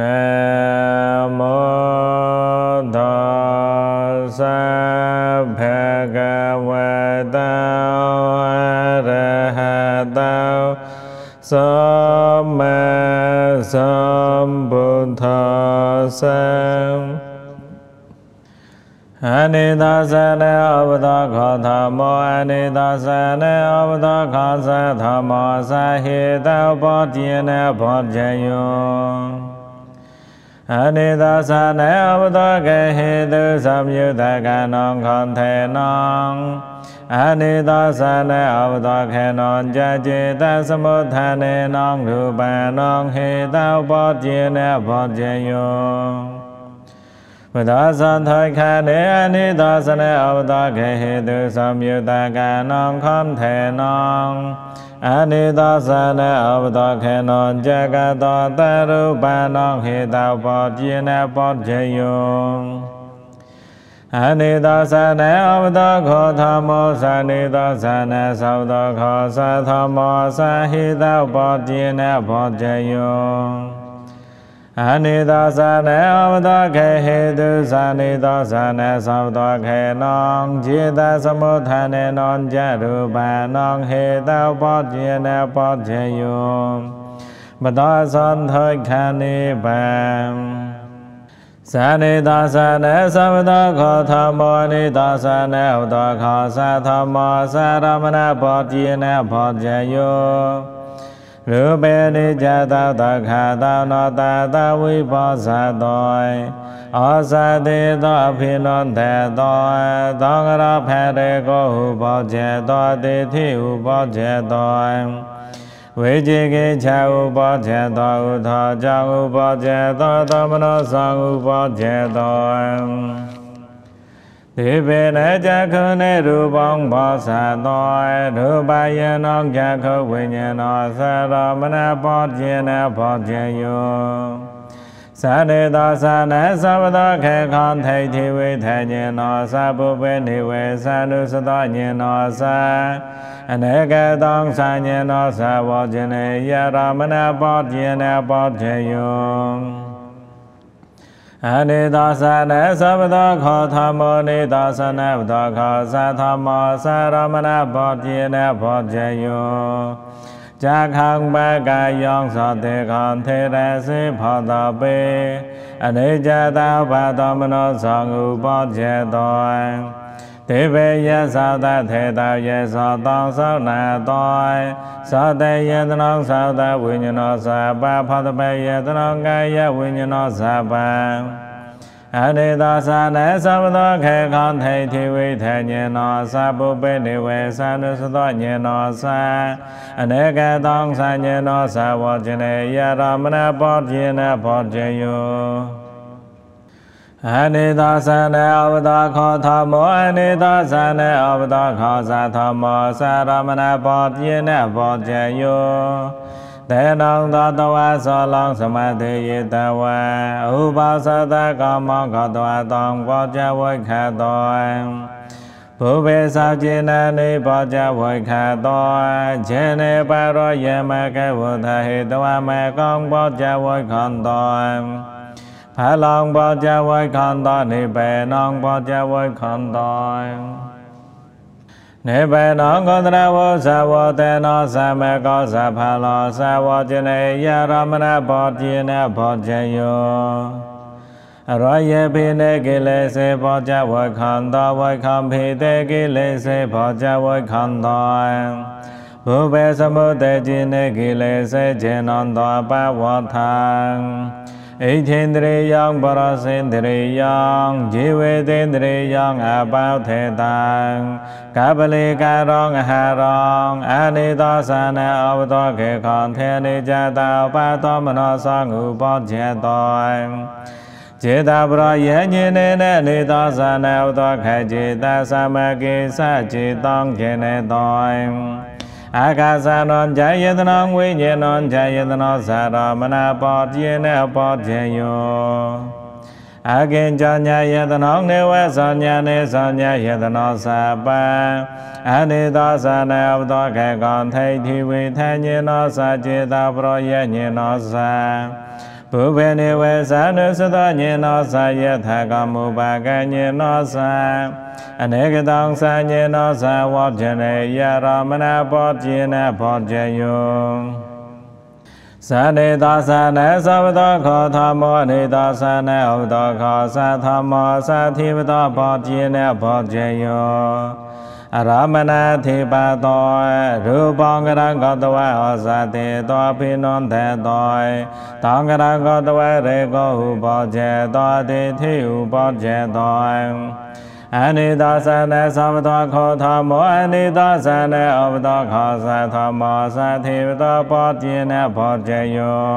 နမောသောသဗ္ဗကဝတောရဟတောသမ္မာသမ္ဗုဒ္ဓောသံအနိဒာသနေအဝဒခောဓမ္မောအနိဒာသနေအဝဒခောသဓမ္မောသဟိတောဘောတိနေဘောဇယော အနိဒသနေအဝဒကေဟေတုသမယုတကနောခောထေနောအနိဒသနေအဝဒခေနောကြจิตသမုဌာနေနောရူပံနောဟေတဘောတိနေဘောဇယံဝဒသံထိုခနေအနိဒသနေအဝဒခေဟေတုသမယုတကနောခောထေနော အနိဒသနေအဝဒခေနောဇဂတောတရုပံနောဟေတဘောတိနေဘောဇယံအနိဒသနေအဝဒခောသမောသနိဒသနေသောတခောသသမောသဟိတဘောတိနေဘောဇယံ အနိဒသနေအဝဒခေဟေတုသနိဒသနေသောတခေနောจิตသမုဌာနေနောဇရူပံနောဟေတဘောတိနေဘောဇယံမတောသံထိုခာနိဗံသနိသာသနေသဗ္ဗတခောသမောနိသာသနေဥတခောသသမောသရမဏဘောတိနေဘောဇယော လူပေနိကြသောတခါသောနောတသဝိပောဇသောဩဇတိသောဖိလွန်ထေသောသောကရဖရေကိုဟုဘောဇေသောတိတိဟုဘောဇေသောဝေจิကေခြာဥပောဇေသောဥထောကြောင့်ဥပောဇေသောသမနောဆောင်ဥပောဇေသော ဒီပေနကြခုနေရူပံဘောဇာတောရူပယနောကြခုဝိညာနောသရမဏပောဇေနဘောဇေယောသနေသောသနေသဗ္ဗသောခေခောထိဋ္ဌိဝိထေညေနောသဗ္ဗုပေနိဝေသနုစသောညေနောသအနေကတောသညေနောသဝောဇေနေယရမဏပောဇေနပောဇေယော အနိသောသနေသဗ္ဗသောခောသမောနိသောသနေဗသောခောသသမောသရမဏပောဇေနပောဇေယောကြာခံပကယောင်သောတေခံထေရစေဖောတပေအနိจတဘာသောမနောသံဥပောဇေတော တေဘေယသာတထေတယေသောတောင်သောနာတောသောတေယတနောသောတဝိညာဏောသဗ္ဗဖောတပေယတနောကာယဝိညာဏောသဗ္ဗအနိသာသနေသဗ္ဗသောခေခောထေတိဝိထေညေနောသပုပေနေဝေသနုသသောညေနောသအနေကတောင်သညေနောသဝောဇနေယရမဏပောဇေနဘောဇေယော အနိသာသနေအဝဒခောသမောအနိသာသနေအဝဒခောသသမောသရမဏပောဇေနဘောဇေယောတေနောသောတဝါသောလောင်းသမတေယေတဝံဥပါသတကာမောကတောတောံကောကြဝိခတောဘုဘေသာจินနိဘောကြဝိခတောခြေနေပါရောယမကေဝသဟေတဝမေကောဘောကြဝိခန္တော ဖလောင်ဘောကြဝိခန္တောနိဘေနောဘောကြဝိခန္တောနေဗေနောကောတရဝသဝတေနောသမကောသဖလောသဝဇနေယရမဏဘောတိနေဘောဇယောရောယေပိနေကိလေစေဘောဇဝခန္တောဝခံဖိတေကိလေစေဘောဇဝခန္တောဘုဘေသမုတေจิနေကိလေစေဇေနန္တောပဝထံ ဣထေန္ဒရေယံပရစေန္ဒရေယံဇေဝေသေန္ဒရေယံအပောထေတံကပလေကရောငဟရောံအနိသောသနာအဝတောခေခံထေနိจတပါသောမနောသောငူပောကျေတောခြေတာပရောယဉ္ဉ္နေနနေသောသနာဥသောခေခြေတသမကိစခြေတောခေနေတော အာကာသနောဇာယတနောဝိညာဏောဇာယတနောသာရမနာပောတိနေပောတိယောအကင်ကြောညာယတနောနေဝသောညာနေသောညာယတနောသာပံအနိသောသာနေအဝတောခေကောထိတိဝိထညေနောသာจิตပရောယညေနောသာ ဘုဗေနေဝေသနုသသောညေနောသာယထကမုပါကညေနောသာအနေကတောင်စာညေနောသာဝေါဇနေယရမဏပောတိနဘောဇယောသနေသောသနေသဗ္ဗတောခောသမောနေသောသနေဥတောခောသသမောသတိဝတောဘောတိနဘောဇယော အရမဏသေပတောရူပံကရဂတဝဩဇာတေတောပိနွန်တေတောတံကရဂတဝရေကောဟုဘောဇေတောတေသေဟုဘောဇေတောအနိဒသနေသမတောခောသမောအနိဒသနေဩပတောခောသသမောသသေဝတောပောတိနေဘောဇယော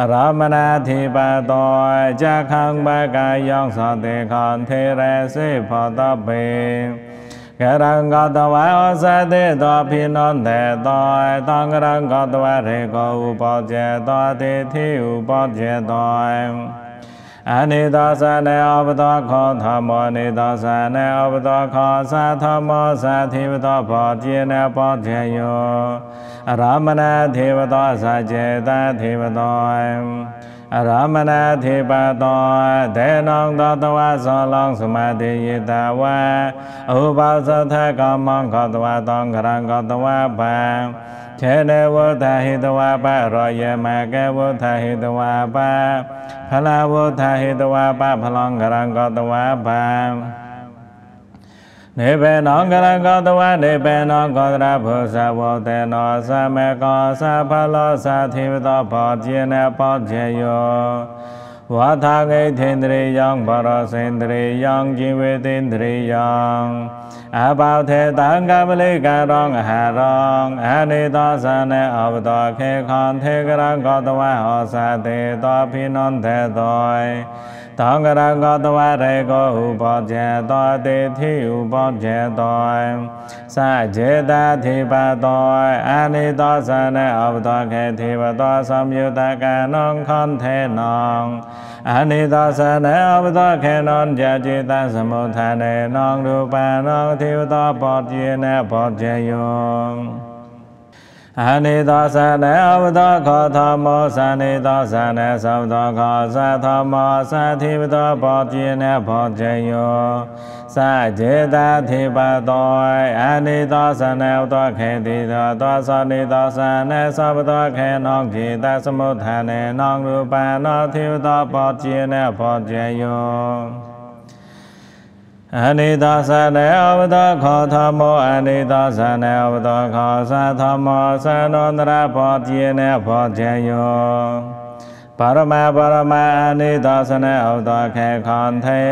အရမဏသေပတောဇခံဘကယောသတေခောထေရစေဖောတပေ ကရံဂတဝဩဇတေတောဖိနောတေတောတံကရံဂတဝရေကောဥပောဇေတောတေသေဥပောဇေတောအနိဒသနေအပတောခောသမောနိဒသနေအပတောခောသသမောသသေဝတောဘောတိနေဘောတေယောအရမဏသေဝတောသကျေတသေဝတော အရမဏသေပတောဒေနောတတဝဇောလောင်သမတေယတဝဥပသထကမောခောတဝတောကရံခောတဝဗံခြေနဝသဟိတဝပရောယမကဝသဟိတဝပဖလဝသဟိတဝပဖလောင်ကရံကောတဝပ နေဘေနောကရကောတဝနေဘေနောကောတရဘုဇဝတေနောသမကောသဖလောသသေဝတောဘောဇေနပောဇေယောဝါထာဂိထေန္ဒရေယံဘရောစေန္ဒရေယံជីဝေတေန္ဒရေယံအဘောထေတံကပလိကရောငဟရောအနိသောသနေအဝတောခေခံထေကရကောတဝဟောသတေတောဖိနန္တေတော တံကရကောတဝရေကောဥပောဇေတောတေတိဥပောဇေတောသကျေတာသေပတောအနိသောသနေအဝတောခေသေဝတောသမယတကနံခံထေနံအနိသသနေအပဒခေနောဇာจิตသမုထာနေနောရူပနောသေဝတောပောတိနေဘောဇေယော အနိသောသနေအဝတောခောသမောသနေသောသနေသဗ္ဗတောခောသသမောသတိဝတောပောတိနေဘောဇေယောစကျေတာသေပတောအနိသောသနေဥတောခေတိသောသောသနေသောသနေသဗ္ဗတောခေနောခေတသမုဋ္ဌာနေနောရူပနောသေဝတောပောတိနေဘောဇေယော អនិតាសនេអវតខធម្មអនិតាសនេអវតខសាធម្មសានន្តរបទានេបទាយោបរមបរមអនិតាសនេអវតខេខន្ធេ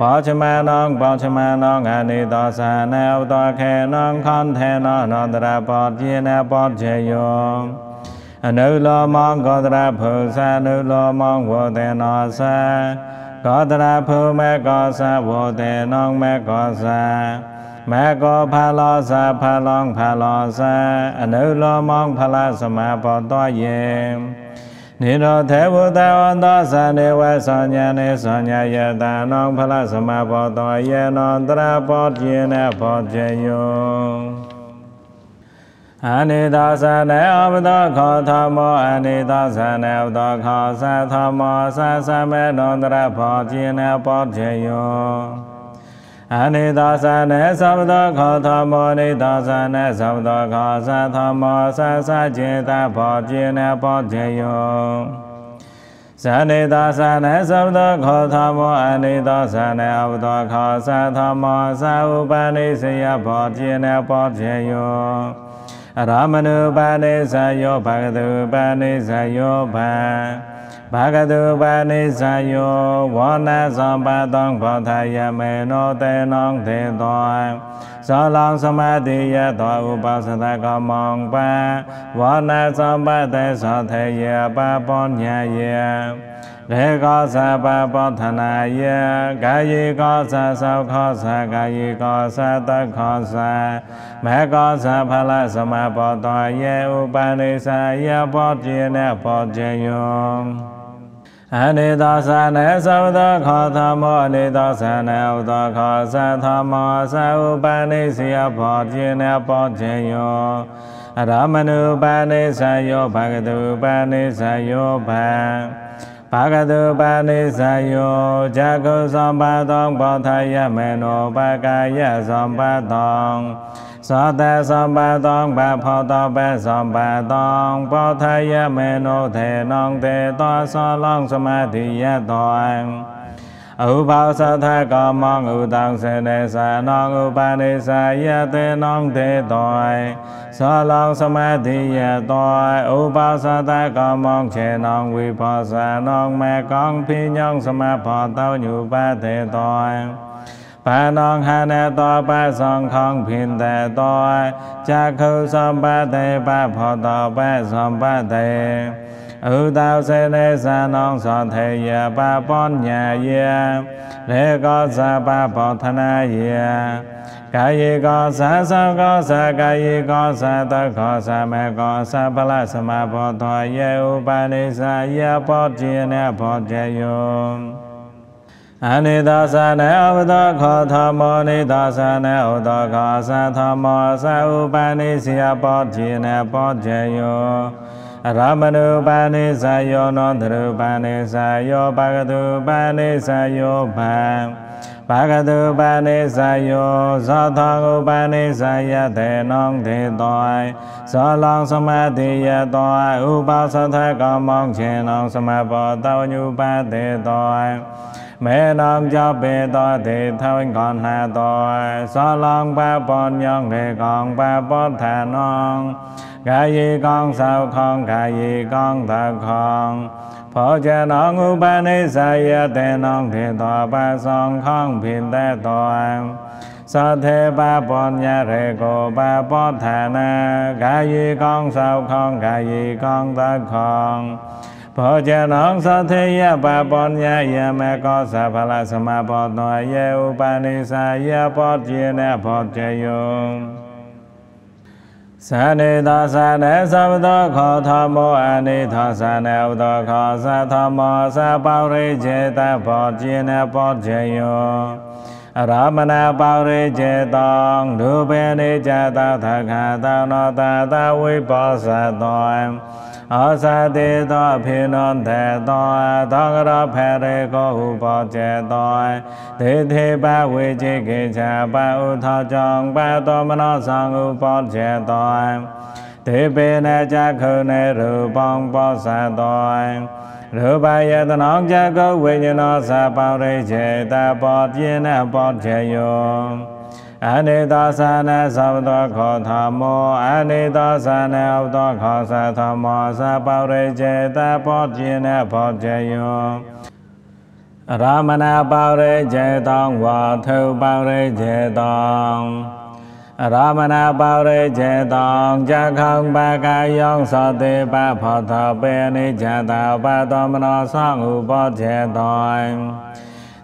បោចមាណងបោចមាណងអនិតាសនេអវតខេនងខន្ធេននន្តរបទានេបទាយោអនុលោមងកតរភុសានុលោមងវតេនសា ကောတရဖုမေကောသဝတေနောမေကောသမေကောဖလောသဖလောဖလောသအနုလောမောဖလသမဘောတောယေနိရောသေဝတဝန္တသနေဝသောညာနေသောညာယတနောဖလသမဘောတောယေနောတရဘောတိနေဘောဇေယော အနိတာသနေအဘဒခောသမောအနိတာသနေအဘဒခောသသမောသသမေနန္တရဖောခြင်းနပောတယောအနိတာသနေသဘဒခောသမောနိတာသနေသဘဒခောသသမောသသခြင်းတဖောခြင်းနပောတယောဇာနေသာသနေသဗ္ဗခောသမောအနိသောသနေအဝတ္တခောသသမောသဥပနိစယဘောတိနေပောတိယော ရမဏုပါဏိဇာယောဘဂတုပါဏိဇာယောဘံဘာဂတုပါနိသယောဝေါနသမ္ပတောဘောဓယမေနောတေနောသေတောဇောလောင်စမတိယသောဥပသဒကမောင်ပံဝေါနသမ္ပတေသောထေယပပောညာယ ရေကောသပပောธနာယကာယေကောသသောခောသကာယေကောသတခောသမေကောသဖလသမပောတောယေဥပနိသယပောတိနေပောတေယောအနိသောသနေသဝတခောသမောအနိသောသနေဥသောခောသသမောသဥပနိစီယဘောပြင်းနေပေါ်ခြင်းယောအရမနုပနိသယောဘဂတုပနိသယောဗံ ဘာဂတုပနိသယောဇဂုသမ္ပတောဘောထယမေနောပကာယသမ္ပတောသောတသမ္ပတောဘဖောတောပသမ္ပတောဘောထယမေနောထေနောတေသောသောလောစမတိယတော อุปาสัทธกามังอุตังเสเนสานังอุปาณิสายะเตนังเตตอยสลังสมาธิยะตอยอุปาสัทธกามังเชนังวิปัสสานังแม่กังพิญังสมาพอเตาอยู่ปาเตตอยปานองหาเนตอปะสองของพินแต่ตอยจะคือสัมปะเตปะพอตอปะสัมปะเต ឧតោសេនេសានងសន្ធេយបបញ្ញាយារេកោសបបោធនាយាកាយេកោសាសោកោសាកាយេកោសាតកោសាមេកោសាបលសមបោធយេឧបនិសាយបោជានេបោជយោអនិតោសានេអបតខោធម្មនិតោសានេឧតកោសាធម្មសាឧបនិសាបោជានេបោជយោ អរមណុបានិសាយោនន្តរុបានិសាយោបកទុបានិសាយោបាបកទុបានិសាយោសថងឧបានិសាយតេនងទេតយសឡងសមាធិយតយឧបោសថកម្មងចេនងសមបតវញុបាទេតយមេនងចបេតទេថវិញកនហាតយសឡងបាបនយងហេកងបាបនឋានង င်သခေါင်ဖောဇနောဥပနိစ္စယတေနောခေတောပသောခေါင်ဖိတတောသောထေပပောညရေကိုပပောထာနာကာယေကောင်သောခေါင်ကာယေကောင်သခေါင်ဘောဇနံသထေယပပောညယမကောသဖလသမဘောတောယေဥပနိစာယပောတိနေဘောတေယော သနေသောသနေသဗ္ဗတောခောသမောအနိသောသနေဥတောခောသသမောသပောရိចេတဘောတိနေဘောတေယောအရမဏပောရိចេတောဒုပေနိจတသခသောနောတတဝိပောသတော អសតិតោអភិនន្តេតោតងរភរិកោឧបចេតោទេទេបវេជិកិឆាបឧថោចងបតមនោសង្ឧបចេតោទេបេណចក្ខុនេរូបងបោសតោរូបាយតនងចក្ខុវិញ្ញាណោសបរិចេតបតយេនបតជយោ អនិតសនៈសោតខោធម្មោអនិតសនៈឧបតខោសធម្មោសបរិចេតបោជិនៈបោជយោរាមណបរិចេតងវធុបរិចេតងរាមណបរិចេតងចខំបកាយងសតិបផតបេនិចតបតមនោសង្ឧបោចេតង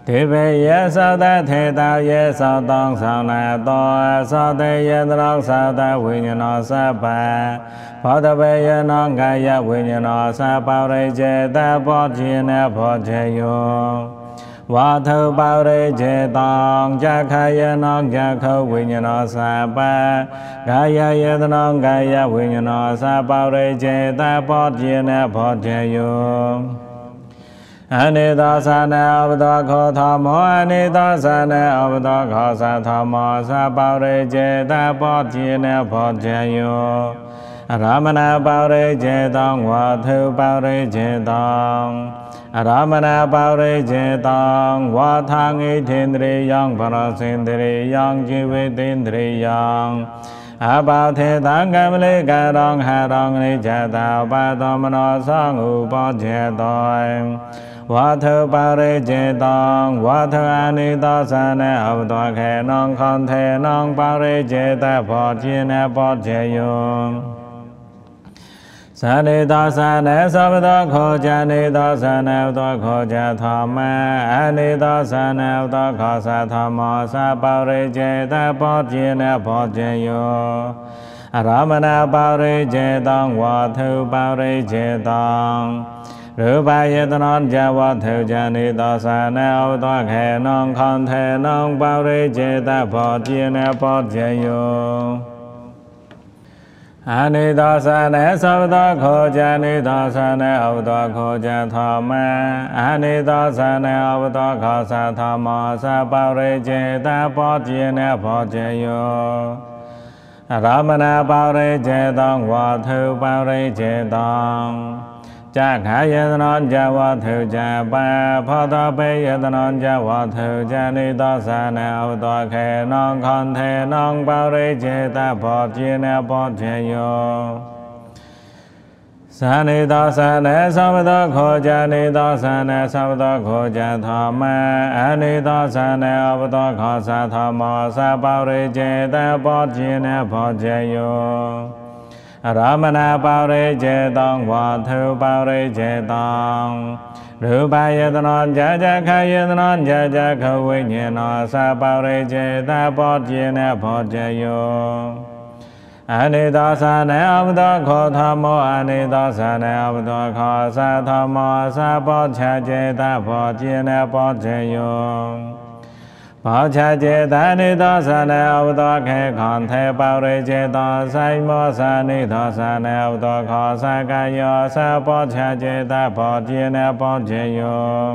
ဒေဝယေသောတထေတယေသောတောင်းဆောင်လတောသောတေယတောသောတဝိညာဏသဗ္ဗံဘောဓဝေယနောကာယဝိညာဏသဗ္ဗရိစေတဘောဓိနဘောဓေယောဝါထုပရိစေတံဇခယနောဇခဝိညာဏသဗ္ဗံကာယယတနောကာယဝိညာဏသဗ္ဗရိစေတဘောဓိနဘောဓေယော အနိဒာသနာအဘဒခောသမောအနိဒာသနာအဘဒခောသသမောသပါရိစေတပောတိနေဘောဇံယောရမဏပါရိစေတောဝါထုပါရိစေတောအရမဏပါရိစေတောဝါထာငိထေန္ဒရိယံဗရစင်ဒရိယံជីဝေတေန္ဒရိယံအဘောထေသံကမလေကရောဟရောငိဇတာပသမနောသံဥပောဇေတော ဝါထပါရေကျေတောင်ဝါထအနိသောသနေအဝတခေနောခွန်ထေနောပါရေကျေတဘောခြင်းနေဘောချေယောသနေသောသနေသဗ္ဗသောခောဇာနေသောသနေဥသောခောဇာသမေအနိသောသနေဥသောခောသသမောသပါရိကျေတဘောจิနေဘောจิယောအရမဏပါရိကျေတောဝါထုပါရိကျေတော ရူပယတနောဇဝထေဇာနိသောသနေဩသောခေနံခန္ထေနံပရိစေတဘောပြင်းနေပောဇေယောအနိသောသနေသောသောခောဇာနိသောသနေဩသောခောဇာသမေအနိသောသနေဩသောခောသသမောသပရိစေတဘောပြင်းနေပောဇေယောရမဏပါရိစေတံဝါထုပါရိစေတံ จาขายตนนจาวะเทจาปะพอตเปยตนนจาวะเทจานิตสานะอุตเขนองคันเทนองปาริเจตะพอจิเนปอเจโยสานิตสานะสัมปะโคจานิตสานะสัมปะโคจาธรรมะอนิตสานะอุปตขอสัทธมะสัปาริเจตะปอจิเนป រមណបរិជេតងវធុបរិជេតងរូបាយតនោចចខយតនោចចខវិញ្ញាណោសបរិជេតបោជិនេបោជយោអនិដោសានេអបដោខោធម្មោអនិដោសានេអបដោខោសាធម្មោសាបោឆេតបោជិនេបោជយោ ဘောဇယောဘောချကျေတနိသောသနေအဝတောခေခွန်ထေပရိကျေတောဆိုင်မောသနိသောသနေအဝတောခောသကယောသဘောချကျေတဘောจิနေဘောကျေယော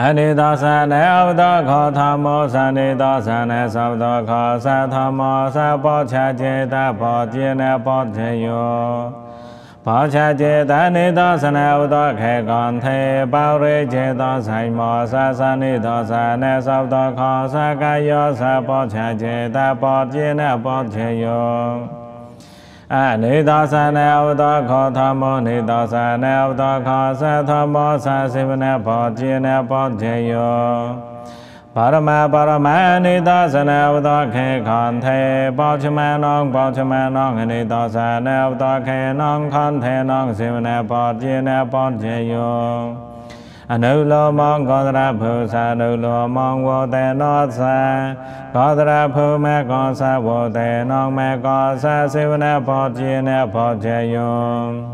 အနိသောသနေအဝတောခောသမောသနိသောသနေသဗ္ဗတောခောသသမောသဘောချကျေတဘောจิနေဘောကျေယော ဘောချကျေတနိသောသနဥသောခေကွန်ထေပေါရိကျေသောဆိုင်မောသသနိသောသနေသောသောခောသကယောသဘောချကျေတဘောပြင်းနဘောချေယောအနိသောသနေဥသောခောသမောနိသောသနေဥသောခောသသမောသစေဝနေဘောပြင်းနဘောချေယော បរមាបរមានិតសនាវតខេខន្ធេបោចមាណងបោចមាណងនិតសនាវតខេណងខន្ធេណងសិវនាបោជានាបោជាយោអនុលោមងកោតរភូសានុលោមងវតេណោសាកោតរភូមេកោសាវតេណងមេកោសាសិវនាបោជានាបោជាយោ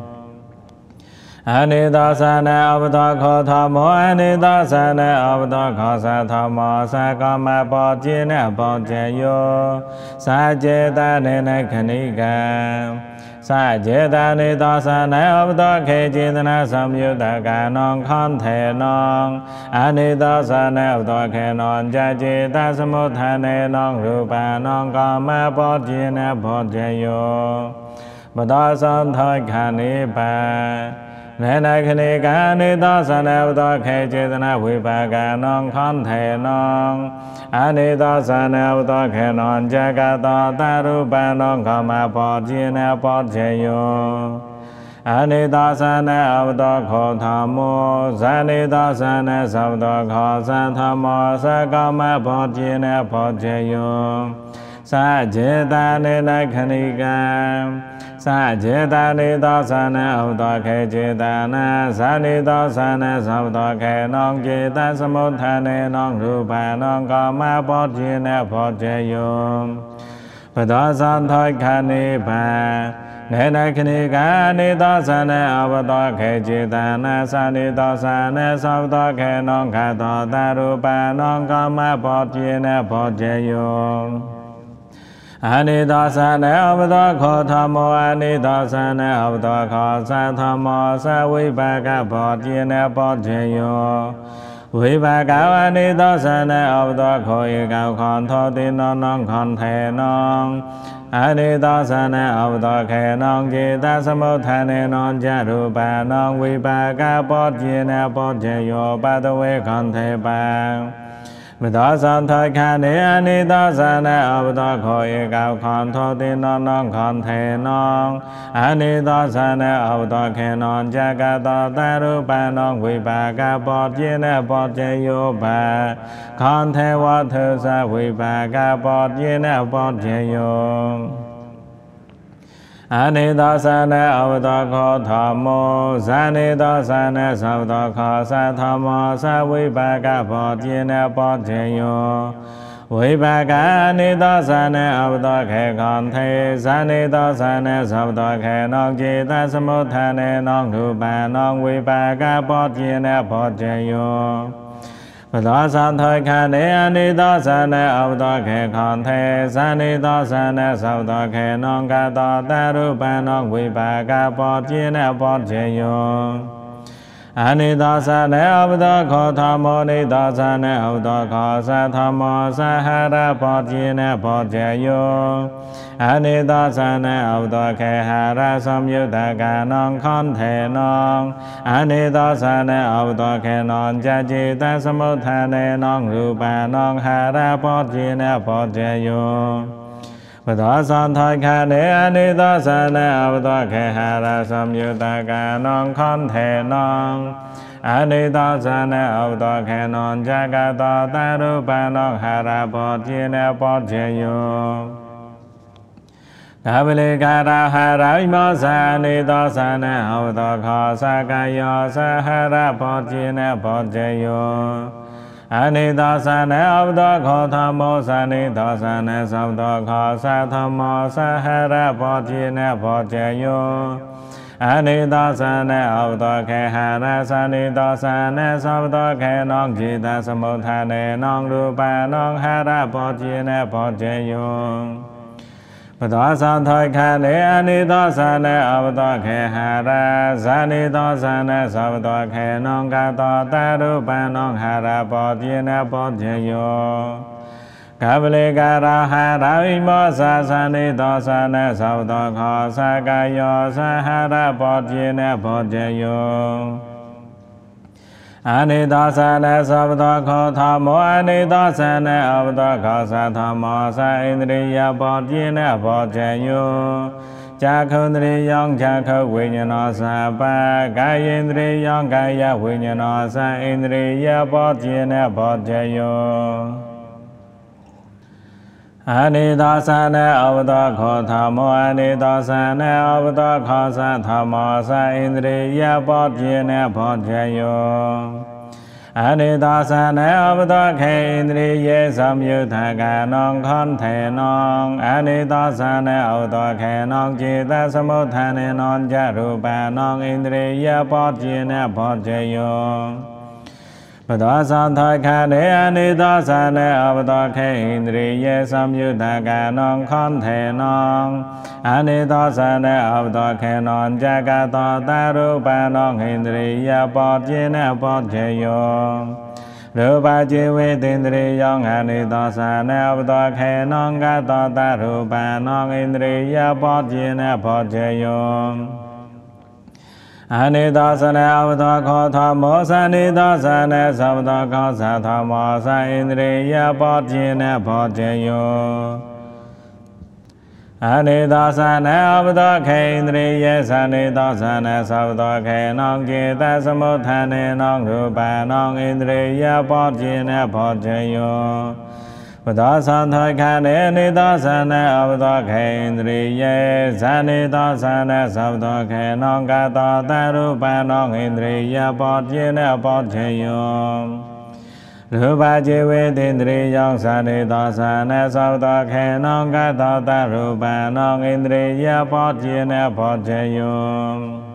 အနိတာသနအဝတခောသမောအနိတာသနအဝတခောသသမောသကမပောကျင်းနဲ့ပောကျေယောစာကျေတနေနခဏိကံစာကျေတနေသာသနာအပတခေจิตနာသံယုတကနောခန္ထေနောအနိသာသနာအပတခေနောကြจิตသမုဌာနေနောရူပနောကာမပောကျင်းနဲ့ပောကျေယောမတသံထခဏိပံ နန္ဒခဏေကာနိသောသန္တဝသောခေစေတနာဝိပါကနောခန္ထေနောအနိသောသန္တဝသောခေနောဇဂတောတရူပနောခမပောဇိနပောဇေယောအနိသောသန္တဝသောခောဓမ္မောဇာနိသောသန္တသဗ္ဗသောခောသံဓမ္မောသကမပောဇိနပောဇေယောစာဇေတာနိနခဏိကံ သာကျေတာနေသောသနဥတောခေကျေတာနာဇာနေသောသနသဗ္ဗတောခေနောကေတသမုဋ္ဌာနေနောရူပနောကာမပောတိနေဖောတေယောပဒောသံထောခဏိဗံနေနခဏိကာနေသောသနအဝတောခေจิตာနာသနေသောသနသဗ္ဗတောခေနောခတောတရူပနောကာမပောတိနေဖောတေယော အနိသောသနေအဘသောခောသမောအနိသောသနေအဘသောခောသသမောသဝိပါကဘောတိနေပောတေယောဝိပါကဝနိသောသနေအဘသောခောဧကခောသောတိနောနောခောထေနောအနိသောသနေအဘသောခေနောကေသသမုဋ္ဌာနေနောဇရူပနောဝိပါကဘောတိနေပောတေယောပတဝေခောထေပံ မသောသံထောခန္နေအနိသောသနေအဘသောခောဧကောခံထောတိနောနောခံထေနောအနိသောသနေအဘသောခေနောဇဂတောတရုပံနောဝိပါကပောပြင်းနေပောတေယောဘခံထေဝသုသဝိပါကပောပြင်းနေပောတေယော အနိဒာသနေအဝတခောဓမ္မောဇာနိဒာသနေသဝတခောသဓမ္မောသဝိပါကဘောတိနေပောထေယောဝိပါကနိသောသနအဝတခေခံထေဇာနိသောသနသဝတခေနောจิตသမုဋ္ဌာနေနောဓုပံနောဝိပါကပောတိနေပောတေယော သောသံထောခန္တေအနိသောသနေအဝတောခေခံသေသနိသောသနေသဗ္ဗတောခေနောကတောတရုပံနောဝိပါကပောပြင်းနေပောခြေယော အနိသောသနေအဝတောခောသမောနိသောသနေအဝတောခောသသမောသဟရပောပြင်းနေပောခြေယောအနိတသနေအဝတခေဟာရသမယုတကနံခန္ထေနံအနိတသနေအဝတခေနံဇာจิตသမုဋ္ဌာနေနံရူပနံဟာရပောတိနေပောတေယော ဝဒသံထိုခနေအနိသသနေအဝတခေဟာရသမယုတကနံခန္ထေနံအနိတသနေအဝတခေနံဇဂတောတရူပနံဟာရပောတိနေပောတေယောကဗလေကာရဟရာိမောဇာနေသောသနဟောတောခောသကယောသဟရဘောจินဘောဇေယော អនិតោសនេអបតខោធម្មោសនិតោសនេសំតខោសាធម្មោសហរពោធិនេពោជយោអនិតោសនេអបតខេហរសនិតោសនេសំតខេនងជីតសមុដ្ឋានេនងរូបានងហរពោធិនេពោជយោ ပသောသံထောခန္တေအနိသောသနေအဝတောခေဟရဇာနိသောသနေသဗ္ဗတောခေနောကတောတရုပံနောဟရပောတိနပောတိယောကဗလေကာရဟရာဝိမောသာသနိသောသနေသဗ္ဗတောခောသကယောသဟရပောတိနပောတိယော အနိသောသနေသဗ္ဗတောခောသမောအနိသောသနေအဝတောခောသသမောသဣန္ဒြိယဘောပြင်းနေဘောဇေယောဇာခုန္တရိယောဇာခဝိညာဏသပကာယေန္ဒြိယောကာယဝိညာဏသဣန္ဒြိယဘောပြင်းနေဘောဇေယော အနိဒာသနေအဝတခောသမောအနိဒာသနေအဝတခောသသမောသဣန္ဒြေယပောပြေနဘောဓယောအနိဒာသနေအဝတခေဣန္ဒြေယသံယုထကနောခန္ထေနောအနိဒာသနေအဝတခေနောจิตသမုဋ္ဌာနေနောဇရူပနောဣန္ဒြေယပောပြေနဘောဓယော ပသောသံသခနေအနိသောသနေအဝတောခေဣန္ဒြိယေသမယုတကနောခွန်ထေနောအနိသောသနေအဝတောခေနောဇဂတောတရုပနောဣန္ဒြိယပောပြင်းနေပောခေယောရူပจิဝေတင်တရေယောငါနေသောသနေအဝတောခေနောကတောတရူပနောဣန္ဒြိယပောပြင်းနေပောခေယော အနိသောသနေအဝတောခောသမောသနိသောသနေသဗ္ဗတောခောသသမောသဣန္ဒြေယပောပြင်းနေဘောတေယောအနိသောသနေအဝတောခေဣန္ဒြေယသနိသောသနေသဗ္ဗတောခေနောကေတသမုဋ္ဌာနေနောရူပနောဣန္ဒြေယပောပြင်းနေဘောတေယော ဝဒသံထောခန္တေနေသောသနေအဝသောခေန္ဒြိယေဇာနေသောသနေသဗ္ဗသောခေနောကတောတရုပနောဣန္ဒြိယပောပြင်းနေပောထေယောရူပจิဝေတိန္ဒြိယောဇာနေသောသနေသဗ္ဗသောခေနောကတောတရုပနောဣန္ဒြိယပောပြင်းနေပောထေယော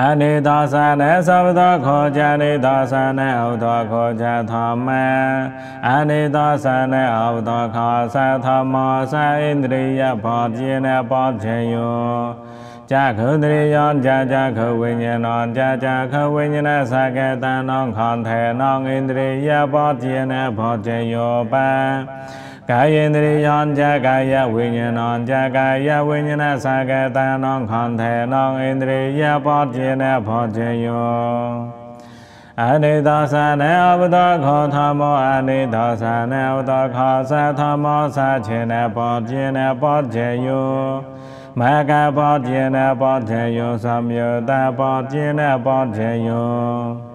အနိသောသနေသဗ္ဗသောခောဇာနိသောသနေဥသောခောဇာသမေအနိသောသနေဥသောခောသသမောသဣန္ဒြိယဘောပြင်းနေဘောချေယောကြာခုတရိယောကြာကြာခုဝိညာဏောကြာကြာခုဝိညာဏသကေတံနောခောထေနောဣန္ဒြိယဘောပြင်းနေဘောချေယောပံ ကာယေန္ဒရိယောဇာကာယဝိညာဏောဇာကာယဝိညာဏသကတံနောခန္ထေနောဣန္ဒရိယပောတိနေဘောဇေယောအနိသောသနေအဝတောခောသမောအနိသောသနေအဝတောခောသသမောသခြင်းနေပေါ်ခြင်းနေပေါ်ခြင်းယောမကပေါ်ခြင်းနေပေါ်ခြင်းယောသမယတပေါ်ခြင်းနေပေါ်ခြင်းယော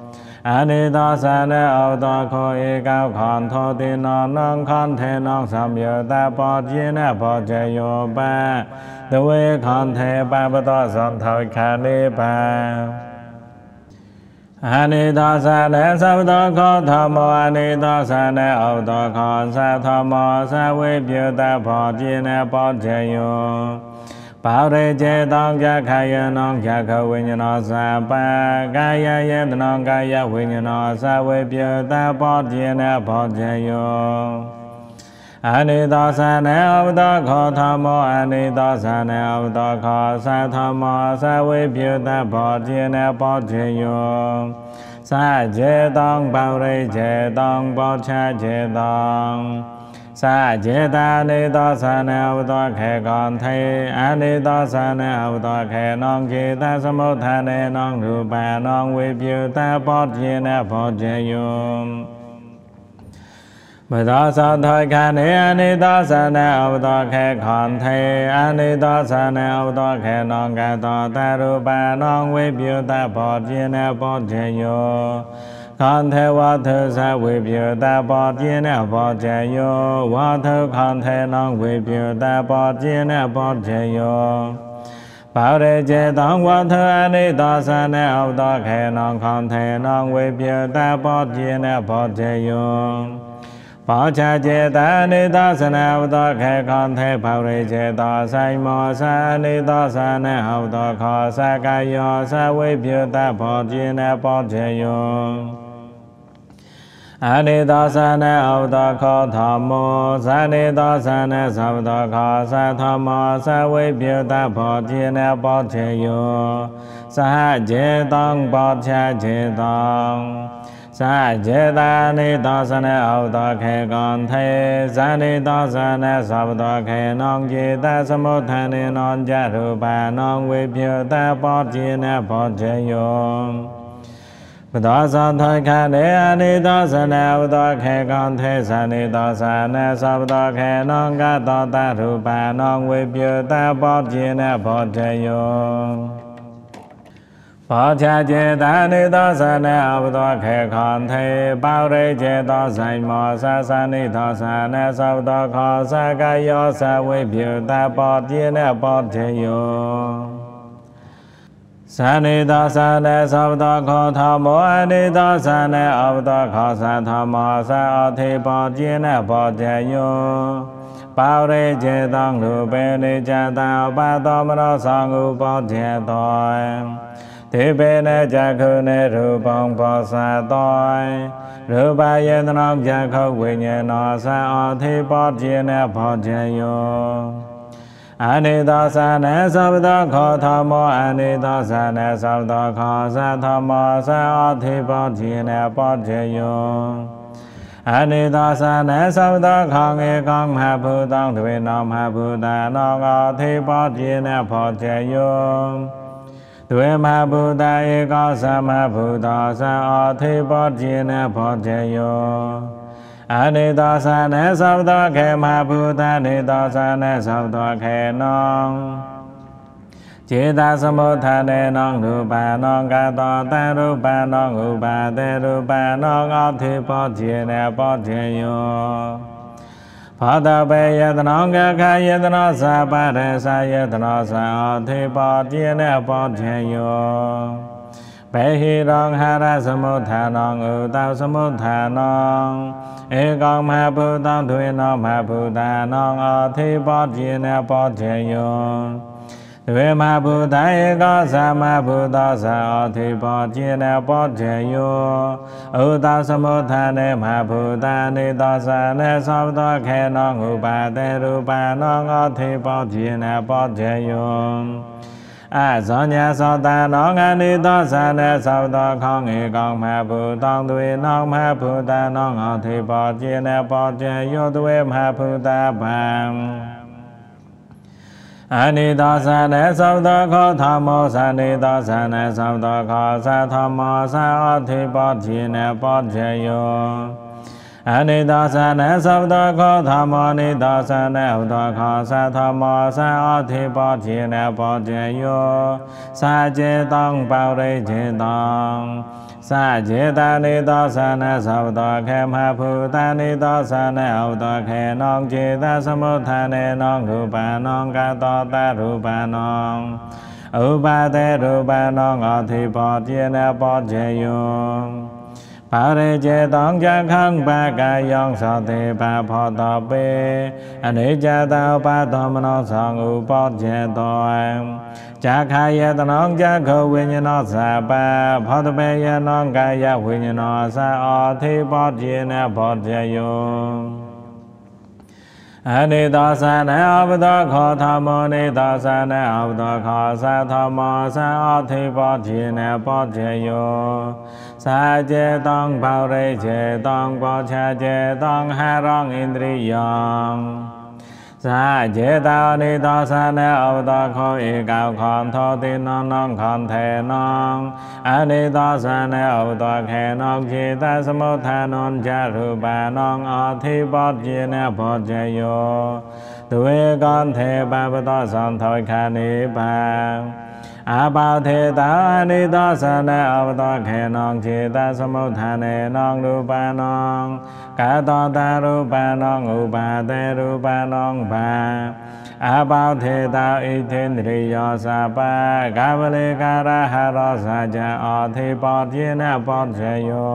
အနိသောသနေအဝတောခောဧကောခံသောတိနောနံခံထေနောသမယတပေါ်ခြင်းနေပေါ်ခြင်းယောပတဝေခံထေပပတောသံထောခာနိပံအနိသောသနေသဗ္ဗတောခောသမောအနိသောသနေဩတောခောသသမောသဝေပြုတဘောပြင်းနေပေါ်ချေယော ပါရိကျေတောကြခယနောကြခဝိညာဏသပကာယယေတနောကာယဝိညာဏသဝေပြုတဘောပြင်းနေပေါ်ချေယောအနိသောသနေဩတောခောသမောအနိသောသနေဩတောခောသသမောသဝေပြုတဘောခြင်းနေဘောခြင်းယောသာကျေတောင်ပေါရိကျေတောင်ဘောချကျေတော င်သာကျေတာနေသောသနေဩတောခေကောထေအနိသောသနေဩတောခေနောင်ကျေတသမုဋ္ဌာနေနောင်ရူပနောင်ဝေပြုတဘောခြင်းနေဘောခြင်းယောမသောသောထောခဏေအနိသောသနေဩတောခေခွန်ထေအနိသောသနေဩတောခေနောကတောတရူပနောဝိပြုတဘောပြင်းနေဘောတေယော ခံထေဝထုသဝိပြုတဘောပြင်းနေဘောတေယောဝထုခံထေနောဝိပြုတဘောပြင်းနေဘောတေယောပါရေကျေတောဝထအနိသောသနေဩတောခေနောခံထေနောဝိပြုတဘောပြင်းနေဘောတေယောဘောချကျေတာနေသောသနာဝတောခေခောထေဖောရိကျေသောဆိုင်မောသနေသောသနေဟောတောခောသကယောသဝိပြုတဘောပြင်းနေပေါ်ချေယော အနိသောသနေဩတောခောသမောသနေသောသနေသဗ္ဗတောခောသသမောသဝိပြုတဘောပြင်းနေပေါ်ချေယောသဟကျေတောဘောချကျေတောသာကျေတာနေသောစနေဩတောခေကံထေဇာနေသောစနေသဗ္ဗတောခေနောင်ကျေတသမုဋ္ဌာနေနောကြရူပနောဝေပြုတပောတိနေဘောဇေယော ပသောသံထိုခနေအနိသောစနေဥသောခေကံထေသနေသောစနေသဗ္ဗတောခေနောကတောတရူပနောဝေပြုတပောတိနေဘောဇေယောဘောချကျေတာနေသောသနေအဝသောခေခွန်ထေပေါရိကျေသောဆိုင်မောသသနိသောသနေသောသောခောသကယောသဝိပြုတပောပြင်းနေပောတေယော သနေသောသနေသောသောခောသမောအနိသောသနေအဝသောခောသသမောသအထေပောပြင်းနေပောတေယောပါရိကျေသောလူပေနေကြတာပါတော်မနောသံဃုပောတေတောဒေဘေနဇခုနေရူပံဘောဇာတောရူပယေတနောဇခုဝိညာဏောသံအသေပောတိနေဘောဇေယော အနိသောသနေသဗ္ဗတောခောသမောအနိသောသနေသဗ္ဗတောခောသသမောသံအသေပောတိနေဘောဇေယောအနိသောသနေသဗ္ဗတောခောငေကောမဟာဘူတောဒွေနောမဟာဘူတနောအသေပောတိနေဘောဇေယောဒွေမဗုဒ္ဓဧကောသမဗုဒ္ဓသံအသေပောတိနဘောတေယော အနိတောသနေသဗ္ဗတောခေမဗုဒ္ဓနေတောသနေသဗ္ဗတောခေနောကျေတာသမုဋ္ဌာနေနောရူပနောကတောတရူပနောဥပါတေရူပနောအသေပောတိနဘောတေယောဘာတပေယတနောကခယတနောသာပရသယတနောသာသေပါတိနေပောထေယော បេហិរងហរសមុដ្ឋានងឧតោសមុដ្ឋានងឯកងមហាភូតងទ្វេនមហាភូតានងអធិបតជានបតជយោទ្វេមហាភូតាឯកោសមភូតោសអធិបតជានបតជយោឧតោសមុដ្ឋានេមហាភូតានេតោសនេសវតខេនងឧបាទេរូបានងអធិបតជានបតជយោ အသောညာသောတန်တော်ငါနေသောဇာနဲ့သောသောခေါင်းငေကောင်းမှဘူတောင်းသွေနောင်းမှဘူတန်တော်ငောထေပေါ်ကျင်းနဲ့ပေါ်ကျင်းရွသွေမှဘူတပံအနိတောသနေသောသောခောသမောသနိတောသနေသောသောခောသသမောသအထေပေါ်ကျင်းနဲ့ပေါ်ကျင်းယော အနိသောသနေသောတခောธမ္မောနိသောသနေဥဒခောသธမ္မောသအထိပောတိနေပောတေယောသာကျေတောံပောရိကျေတောံစာကျေတာနေသောသနာသောတောခေမဖူတာနေသောသနာဩတောခေနောင်ကျေတာသမုထာနေနောင်ရူပနောကတောတရူပနောဥပါတေရူပနောအธิပောပြေနပောကျေယော ပါရကျေတောင်ကြခံပါကယောင်သောတေပါဖောတောပေအနေကြတောပါတောမနောဆောင်ဥပောကျေတောဇာခာယတနောဇာခောဝိ សាជេតងបោរិជេតងបោឆាជេតងហារងឥន្ទ្រិយងសាជេតោនិតោសានេអវតខោឯកោខំធោទិននងខំថេនងអនិតោសានេអវតខេនងចេតសមុដ្ឋាននចរុបានងអធិបតជានបជយោទ្វេកន្ធេបបតសន្ធោខានិបា អបោធេតានិតោសនេអវតខេនងចេតសមុដ្ឋានេនងរូបានងកតតារូបានងឧបាទេរូបានងបាអបោធេតាអិទេនរិយោសបាកវលេការហរោសាចអធិបតេនបតជយោ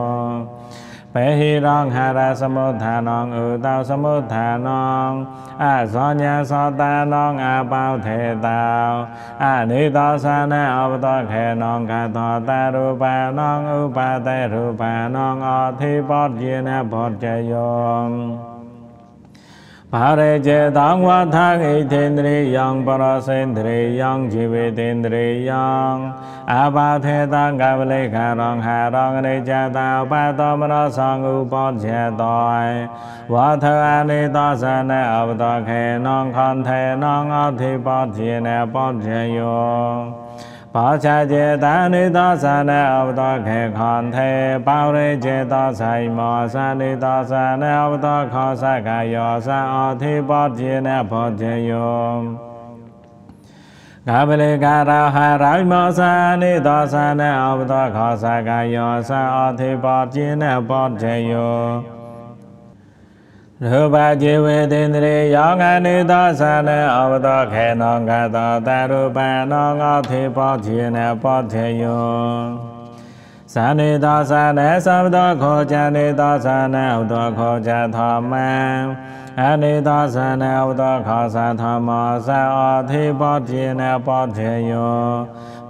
ปหิรังหาราสมุทฐานังอุตาสมุทฐานังอาสัญญาสตานังอาเปาเทตาวอานิตาสานะอปตะเขนังคาทอตารูปานังอุปาเตรูปานังอธิปตเยนะปตเจยง 바레제당와타이텐드레양 바라센드레양 지베텐드레양 아바테당 가블레가랑 하랑 레자다 바다마라 상우반제다이 와타아네다사네 아바다케낭 칸테낭 아티바티네 반제요 ပါချာကျေတာနိသောသနေအဝတောခေခွန်ထေပါရိကျေသောဆိုင်မောသနိသောသနေအဝတောခောသကယောသံအธิပောတိနေဘောတေယောကဗလေကာရဟရိုင်မောသနိသောသနေအဝတောခောသကယောသံအธิပောတိနေဘောတေယော ရူပจิဝေတင်တရေယောဂနိသောသနေအဝတောခေနောကတောတရူပနောငောထေပောခြေနပောထေယောသနေသောသနေသဗ္ဗတောခောဇာနေသောသနေဥတောခောဇာသမံအနိသောသနေဥတောခောဇာသမောသအောထေပောခြေနပောထေယော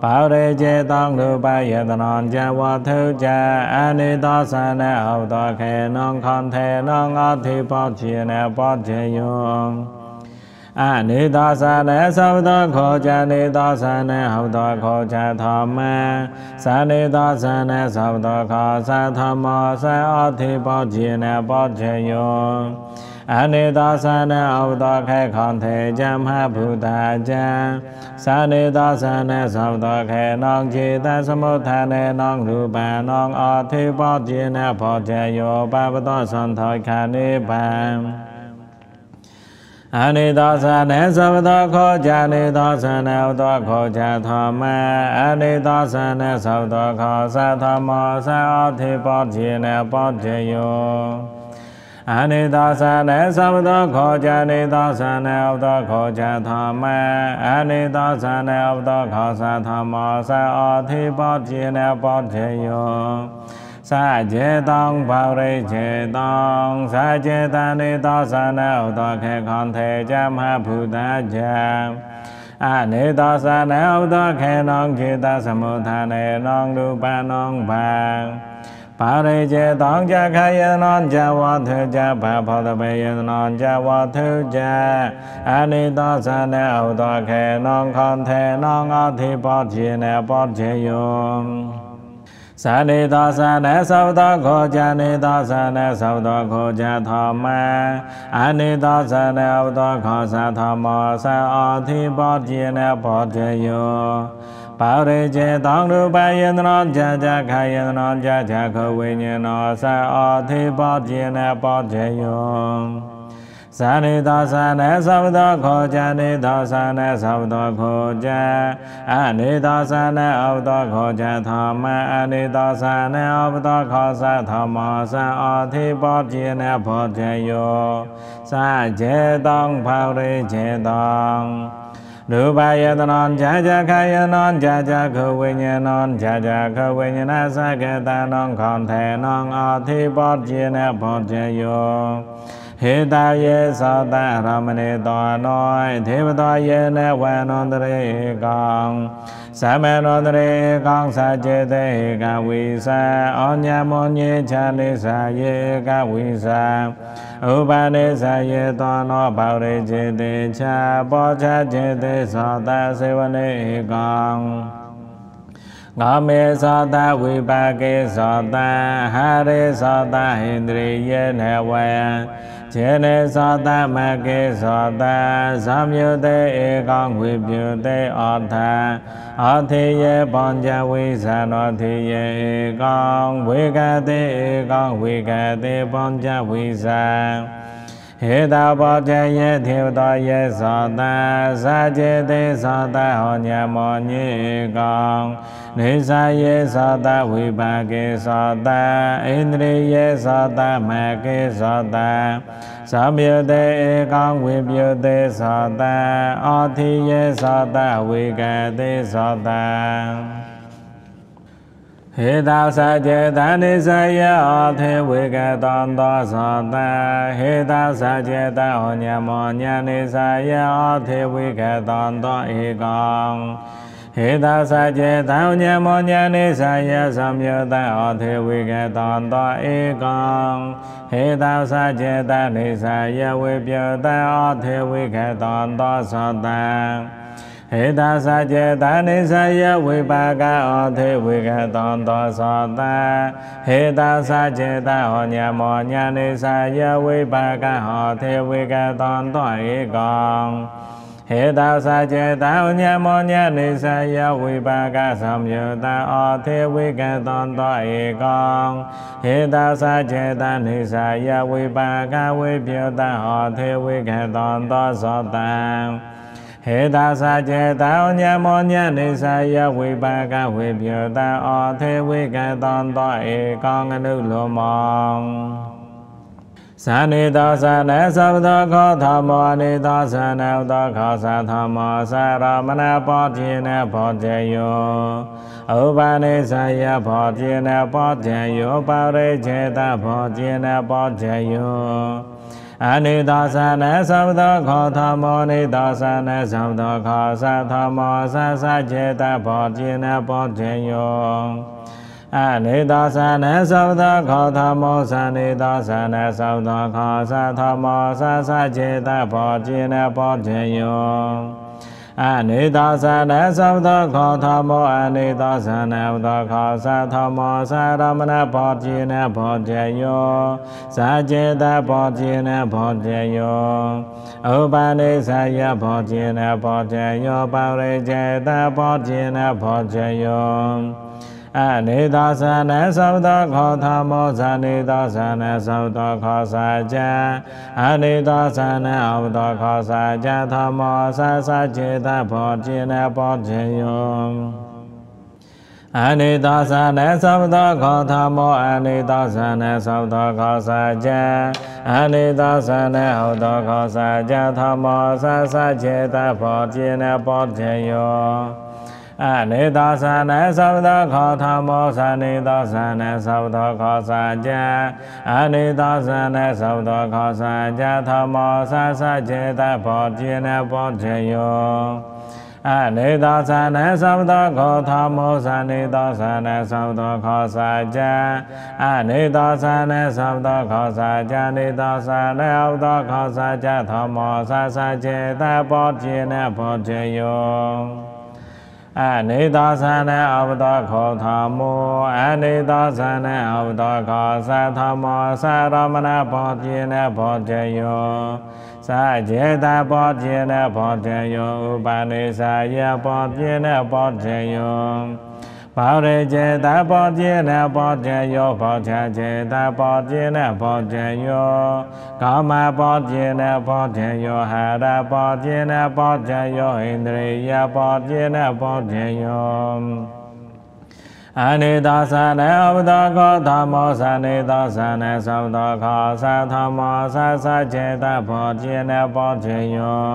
ပါရေကျေတောင်းလူပယတနောဇဝထုဇအနိသောသနေဟောတောခေနောခန္ထေနောငါတိပောချေနပောချေယောအနိသောသနေသဗ္ဗတောခောဇာနိသောသနေဟောတောခောဇာธမ္မံသနိသောသနေသဗ္ဗတောခောသธမ္မောသအတိပောချေနပောချေယော အနိသောသနေဩတောခေခွန်ထေဇမ္မဗုဒ္ဓဇံသာနိသောသနေသောတောခေနောင်ခြေတသမုဋ္ဌာနေနောင်ရူပံနောင်အထေပောတိနေဖောတေယောပပတောသံထောခာနိဗ္ဗံအနိသောသနေသဗ္ဗတောခောဇာနိသောသနေဥတောခောဇာသမံအနိသောသနေသဗ္ဗတောခောသသမောသအထေပောတိနေပောတေယော အနိဒာသနေသဗ္ဗသောခောကြနေသာသနေဥဒ္ဒခောကြဓမ္မေအနိဒာသနေဥဒ္ဒခောသဓမ္မောသအာธิပောတိနေပောတိယောစာကျေတောင်ဘာရိကျေတောင်စာကျေတန်နေသောသနာဥသောခေခွန်ထေဇမဘုဒ္ဓဇံအနိသောသနာဥသောခေနောခေတသမုဌာနေနောရူပနောဘံ ပါရိကျေတောင်ကြခယနောဇဝထုဇဘဖောတပေယနောဇဝထုဇအနိတောသနေဥတောခေနောခောထေနောအธิပောခြေနေပောခြေယောသာနေသောသနေသောသောခောဇာနေသောသနေသောသောခောဇာသောမံအနေသောသနေဩသောခောဇာသောမောသအာတိပောတိနေပောတေယော ပါရိကျေတောင်းရူပယန္တနောဇာဇခယန္တနောဇာဇခဝိညာဏောသအာတိပောတိနေပောတေယောဇာနေသောဇာနေသဗ္ဗသောခောဇာနေသောဇာနေသဗ္ဗသောခောဇာအနေသောဇာနေဩသောခောဇာသမ္မာအနေသောဇာနေဩသောခောဇာသမ္မာသံအာတိပောပြင်းနေဘောတေယောသာကျေတောင်းဖောရိကျေတောင်း ရူပယတနောဇာဇခယနောဇာဇခဝိညာဏောဇာဇခဝိညာဏသကတနောခောထေနောအာတိပောပြင်းနေဘောတေယောဟေတယေသောတရမဏေတောနောဒေဝတောယေနဝနောတရေကောသမနောတရေကောသာကျေတေကဝိသံအောညမောညေချာနေသာယေကဝိသံ ဥပနိသယေတောနောဘောရိจิตေချာပောချจิตေသောတစေဝနေကောငါမေသောတဝိပါကေသောတဟာရေသောတဟိန္ဒြိယေနဝယံ ခြေနေသောတမကေသောတသံယုတေဧကံဝိပြုတေအာထအာထေယေပัญจဝိဇာနောထေယေဧကံဝေကတေဧကံဝေကတေပัญจဝိဇာ ဟေတာဘောတယေသေဝတယေသောတဇာကျေတေသောတဟောညမောညေကံနေသာယေသောတဝိပါကေသောတဣန္ဒြေယေသောတမကေသောတသမ္ယတေဧကံဝိပယတေသောတအာတိယေသောတဝိကတေသောတ ဟေတာသကျေတနိစယောထေဝေကတံသောသောတဟေတာသကျေတဟောညမောညနိစယောထေဝေကတံသောဧကံဟေတာသကျေတံညမောညနိစယောသံယတံဩထေဝေကတံသောဧကံဟေတာသကျေတနိစယောဝေပြုတံဩထေဝေကတံသောသောတံ ဟေတာစကြေတာနိသယဝိပါကဩသေဝေကတောသောသောတဟေတာစကြေတာဟောညမောညာနိသယဝိပါကဟောသေဝေကတောသောဧကောဟေတာစကြေတာညမောညာနိသယဝိပါကသမယတာဩသေဝေကတောသောဧကောဟေတာစကြေတာနိသယဝိပါကဝိပယတာဟောသေဝေကတောသောသောတံ ဟေတာစာကျေတာညမောညနေစာယဝိပါကဝေပြတာဩသေဝိကတံတောဧကောငနုလောမောသာနေသောသနသဗ္ဗသောခောသမောနေသောသနဥသောခောသသမောသရမဏပောတိနေဘောဇေယောဥပနိသယဘောတိနေဘောဇေယောပါရိခြေတဘောတိနေဘောဇေယော အနိဒါသနသဗ္ဗသောခောသမောနိဒါသနသဗ္ဗသောခောသသမောသသចេတဘောတိနဘောတေယောအနိဒါသနသဗ္ဗသောခောသမောသနိဒါသနသဗ္ဗသောခောသသမောသသចេတဘောတိနဘောတေယော အနိသောသနသဗ္ဗသောခောသမောအနိသောသနဝသောခောသသမောသရမဏဘောတိနဘောတေယောဇာကျေတဘောတိနဘောတေယောဥပနိသယဘောတိနဘောတေယောပရိကျေတဘောတိနဘောတေယော အနေသောသနံသောသောခောသမောဇာနေသောသနံသောသောခောစာကြံအနေသောသနံအဝသောခောစာကြံသမောသသចេတဘောတိနဘောတိယောအနေသောသနံသောသောခောသမောအနေသောသနံသောသောခောစာကြံအနေသောသနံဟောသောခောစာကြံသမောသသចេတဘောတိနဘောတိယော အနေသောသနသဗ္ဗသောခောသမောသနေသောသနသဗ္ဗသောခောစာကြအနေသောသနသဗ္ဗသောခောစာကြသမောသသចេတဘောတိနဘောတေယောအနေသောသနသဗ္ဗသောခောသမောသနေသောသနသဗ္ဗသောခောစာကြအနေသောသနသဗ္ဗသောခောစာကြနေသောသနဩသောခောစာကြသမောသသចេတဘောတိနဘောတေယော အနိသောသနေအဝတောခောသာမောအနိသောသနေအဝတောခောသသမောသရမဏဘောတိနေဘောတေယောသာကျေတာဘောတိနေဘောတေယောဥပနိသာယဘောတိနေဘောတေယော ဘောရေကျေတာဘောတိနေဘောတေယောဘောချာကျေတာဘောတိနေဘောတေယောကာမဘောတိနေဘောတေယောဟာရဘောတိနေဘောတေယောဣန္ဒြေယဘောတိနေဘောတေယောအနိသောသနေအဝတကောဓမ္မောသနေသောသနေသောတောခောသသမောသသចេတဘောတိနေဘောတိယော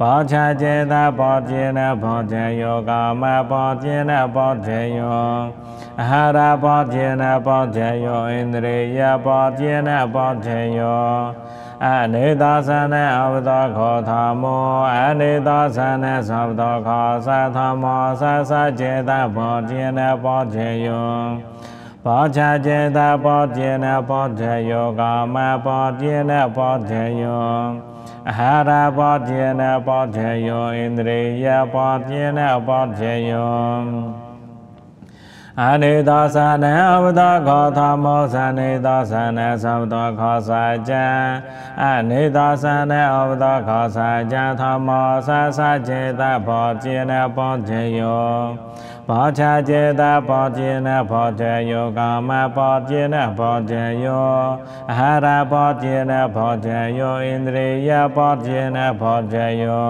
ဘောချကျေတဘောကျေနဘောကျေယောကာမဘောကျေနဘောကျေယောအဟာရဘောကျေနဘောကျေယောဣန္ဒြေယဘောကျေနဘောကျေယောအနေသာသနေအဝဒခောဓမ္မောအနေသာသနေသဗ္ဗောခောသသမောသသကျေတဘောကျေနဘောကျေယောဘောချကျေတဘောကျေနဘောကျေယောကာမဘောကျေနဘောကျေယော အဟာရဘောတိနေဘောတိယောဣန္ဒြေယဘောတိနေဘောတိယောအနိသောသနေအဝတခောသမောသနေသောသနေသဗ္ဗတောခောစာကြံအနိသောသနေအဝတခောစာကြံသမောသသចេတဘောจินဘောတေယော ពោឆាចេតាពោជាណពោជយោកាមពោជាណពោជយោអាហារពោជាណពោជយោឥន្ទ្រិយពោជាណពោជយោ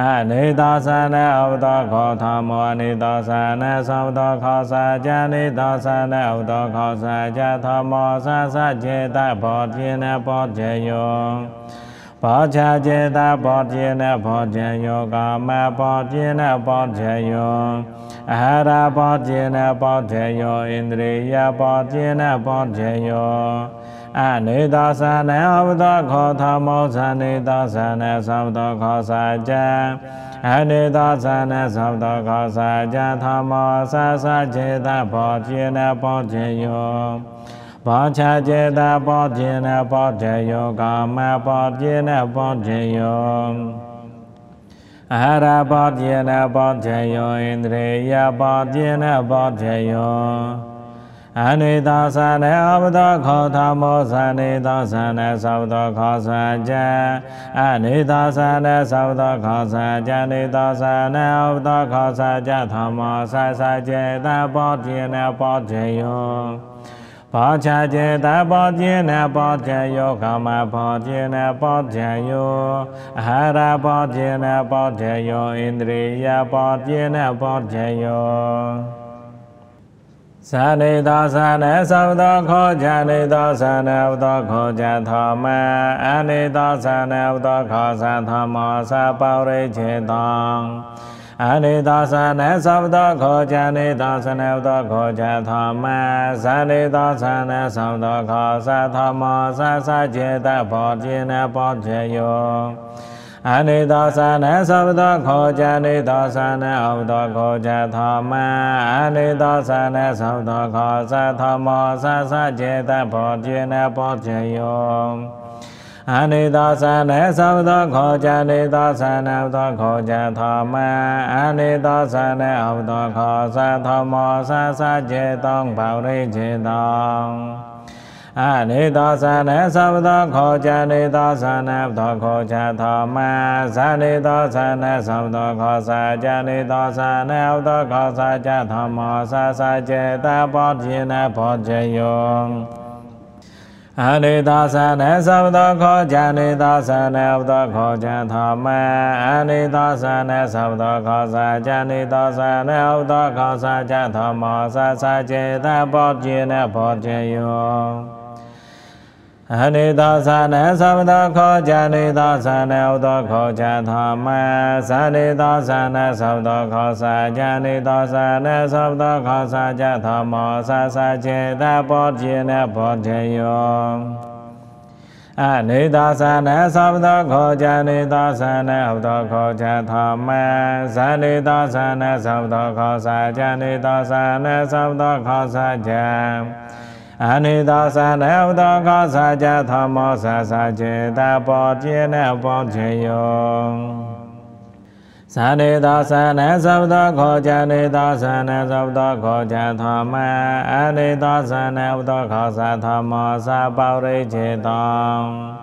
អនិតោសានអវតខោធម្មអនិតោសានសំតខោសាចានិតោសានអវតខោសាចាធម្មសាសចេតពោជាណពោជយោ ဘောချာចេတဘောတိနေဘောတေယောကာမဘောတိနေဘောတေယောအဟာရဘောတိနေဘောတေယောဣန္ဒြေယဘောတိနေဘောတေယောအနိသောသနေအဝတခောသမောသနေသောသနေသဗ္ဗတောခောစာကြံအနိသောသနေသဗ္ဗတောခောစာကြံသမောသသចេတဘောจินဘောจิယော ဘောချာចេတဘောจินဘောจิယောကာမဘောจินဘောจิယောအဟရဘောจินဘောจิယောဣန္ဒြေယဘောจินဘောจิယောအနိသောသနေအဘဒခောသမောသနေသောသနေသဗ္ဗသောခောသကြံအနိသောသနေသဗ္ဗသောခောသကြံနိသောသနေအဘဒခောသကြသမောသသចេတဘောတိနေဘောတေယော ဘောချာចេတဘောတိနေဘောတေယောကာမဘောတိနေဘောတေယောအဟာရဘောတိနေဘောတေယောဣန္ဒြေယဘောတိနေဘောတေယောသနေသောသနေသောသောခောဇာနေသောသနေသောခောဇာသောမအနေသောသနေသောခောဇာသောမောသပောရိခြေတော အနိသောသနေသဗ္ဗတောခောဇာနေသောသနေသောခောဇာသောမဇာနေသောသနေသဗ္ဗတောခောဇာသောမောသသចេတဘောတိနေဘောတေယောအနိသောသနသဗ္ဗသောခောဇာနိသောသနဩသောခောဇာသမအနိသောသနသဗ္ဗသောခောဇာသမောသသចេတဘောတိနေဘောတေယော အနိတာသနေသဗ္ဗခောဇာနိတာသနေသောခောဇာဓမ္မအနိတာသနေအဝသောခောသဓမ္မောသသစေတောဘောရိစေတောအနိတာသနေသဗ္ဗခောဇာနိတာသနေသောခောဇာဓမ္မသနိတာသနေသဗ္ဗခောဇာဇာနိတာသနေအဝသောခောဇာဓမ္မောသသစေတဘောဇိနဘောဇယော အနိသောသနေသဗ္ဗသောခောဇာနိသောသနေဥသောခောဇာသောမအနိသောသနေသဗ္ဗသောခောဇာဇာနိသောသနေဥသောခောဇာဇသောမောသသចេတဘောတိနေဘောဇယော အနိသောသနေသဗ္ဗသောခောဇာနိသောသနေဥသောခောဇာသမသနိသောသနေသဗ္ဗသောခောဇာဇာနိသောသနေသဗ္ဗသောခောဇာဇာသမောသသចេတဘောတိနေဘောတေယောအနိသောသနေသဗ္ဗသောခောဇာနိသောသနေဥသောခောဇာသမသနိသောသနေသဗ္ဗသောခောဇာဇာနိသောသနေသဗ္ဗသောခောဇာဇာ အနိသောသနေဥသောခောစာကြသမောသသចេတဘောတိနေဘောချေယောသဇာနေသောသနသဗ္ဗသောခောဇာနေသောသနသဗ္ဗသောခောဇာသမအနေသောသနဥသောခောဇာသမောသပေါရိခြေတော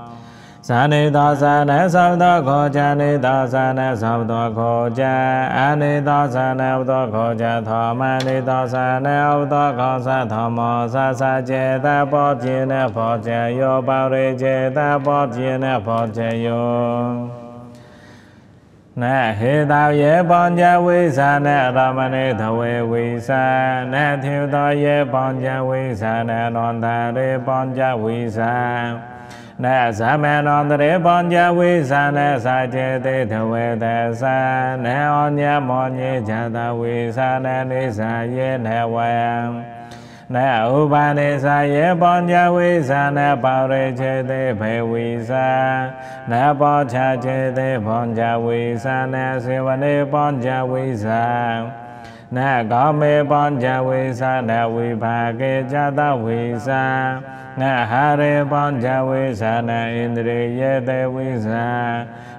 ဇာနေသောဇာနေသဗ္ဗသောခောဇာနေသောဇာနေသဗ္ဗသောခောဇာအနေသောဇာနေဥသောခောဇာသမနေသောဇာနေဥသောခောဇာသမောသသကျေတပောပြင်းနေဖောဇေယောပေါရိခြေတပောပြင်းနေဖောဇေယောနဟေတောယေပေါဉ္ဇဝိသနရမဏေသဝေဝိသနထေတောယေပေါဉ္ဇဝိသနနောန္တရေပေါဉ္ဇဝိသ နသမနောန္တရေပေါဉ္ဇဝိသနသာကျေတေသဝေတသနေဩညမောညေဇာတဝိသနနေသာယေနဝံနဥပါနေသာယေပေါဉ္ဇဝိသနပါရိခြေတေဘေဝိသနပောချာခြေတေပေါဉ္ဇဝိသနစေဝနေပေါဉ္ဇဝိသနကောမေပေါဉ္ဇဝိသနဝိภาကေဇာတဝိသန ဟာရေပေါဉ္ဇဝိသနဣန္ဒြေယေတေဝိသ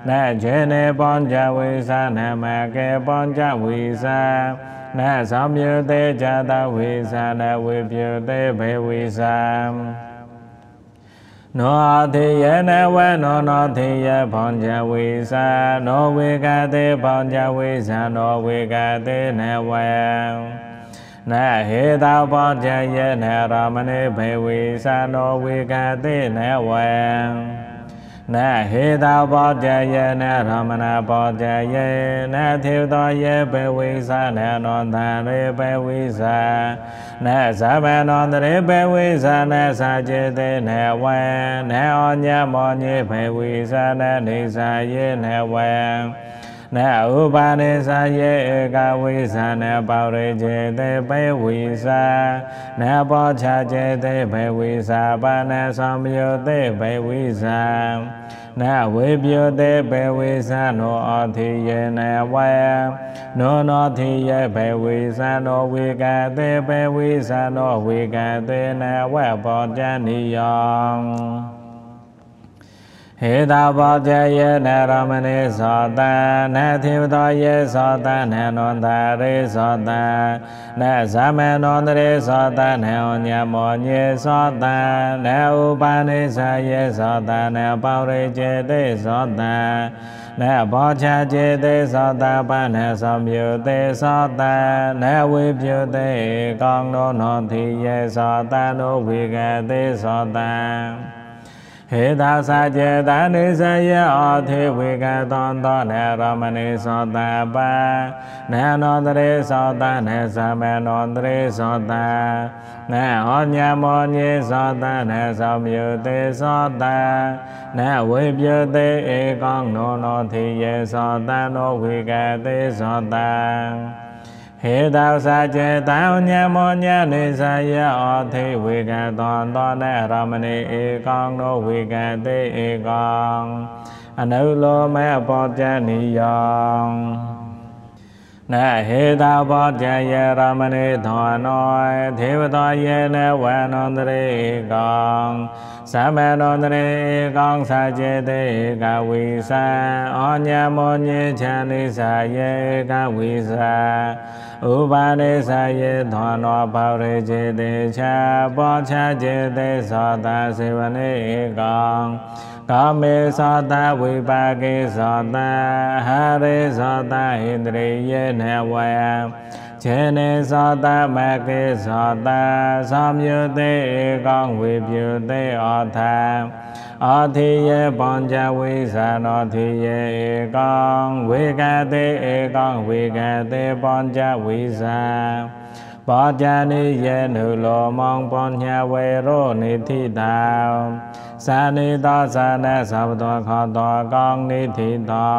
နခြေနေပေါဉ္ဇဝိသနမကေပေါဉ္ဇဝိသနသောမြုတေဇာတဝိသနဝိပြုတေဘေဝိသံနောသေယနဝနောနောသေယဘောင်ဇဝိသနောဝေကတေဘောင်ဇဝိသနောဝေကတေနဝံ နဟေတောဘောဇယနရမဏေဘေဝိသနောဝေကတေနဝံနဟေတောဘောဇယေနရမဏဘောဇယေနသေတောယေဘေဝိသနနောသရေဘေဝိသနသဗ္ဗနောတရေဘေဝိသနသာจิตေနဝံနဩညမောညေဘေဝိသနနေသာယေနဝံ နဥပါနေသာယေဧကဝိသနပောရိကျေတေဘေဝိသနပောချာကျေတေဘေဝိသပါဏသံယုတေဘေဝိသနဝေပြုတေဘေဝိသနောအတိယေနဝယနောနောတိယေဘေဝိသနောဝေကတေဘေဝိသနောဝေကတေနဝပောဇာနိယော ဟေတာဘောဇယေနရမဏေသောတနသေဝတောယေသောတနနောတရေသောတနသမနောတရေသောတနေဩညမောညေသောတနေဥပါနေသယေသောတနေပေါရိကျေတေသောတနေဘောချာကျေတေသောတပနေသောမြုတေသောတနေဝိပြုတေကောင်းသောနောတိယေသောတနောဝိကတေသောတ ဟေသာစာကျေတနိစယေဩသေဝေကတောသောနေရမဏိသောတပနေနောတရေသောတနေသမနောတရေသောတနေဟောညမောညေသောတနေသောမြုတေသောတနေဝေပြုတေဧကောနောနောတိယေသောတနောဝေကတေသောတ ဟေတောစာကျေတောညမောညနေစာယဩသေဝေကတောသောနေရမဏိဧကောသောဝေကတေဧကောအနုလောမေပောဇနိယောနဟေတောပောဇယေရမဏိသောနောသေဝတောယေနဝနောန္တရေကောသမနောတရေကောင်းစာကျေတေကဝိသံဩညမောညေချန္တိစာယေကဝိသံ ဥပါနေစာယေသောနောပါရိကျေတေချာပောချာကျေတေသောတာစေဝနေကောကာမေသောတာဝိပါကေသောတာဟရေသောတာဣန္ဒြေယေနဝယခြေနေသောတာမကေသောတာသောမြုတေဧကောဝေပြုတေဩထာ အာတိယေပัญจဝိသနောတိယေဧကောဝေကတေဧကောဝေကတေပัญจဝိသပါကြနိယေနုလောမောင်ပညဝေရောနိတိတာသာနိတောသာနသဗ္ဗတောခောတောကောင်းနိတိတော